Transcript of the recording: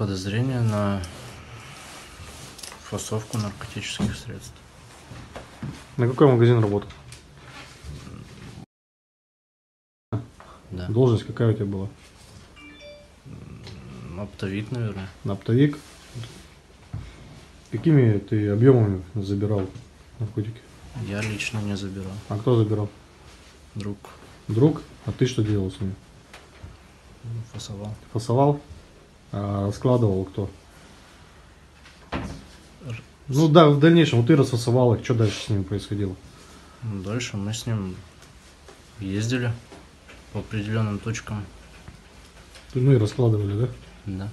подозрение на фасовку наркотических средств. На какой магазин работал? Да. Должность какая у тебя была? Оптовик, наверное. На оптовик? Какими ты объемами забирал наркотики? Я лично не забирал. А кто забирал? Друг Друг? А ты что делал с ним? фасовал. Фасовал? А раскладывал кто? Ну да, в дальнейшем, вот ты расфасовал их, что дальше с ними происходило? Ну, Дальше мы с ним ездили по определенным точкам. Ну и раскладывали, да? Да.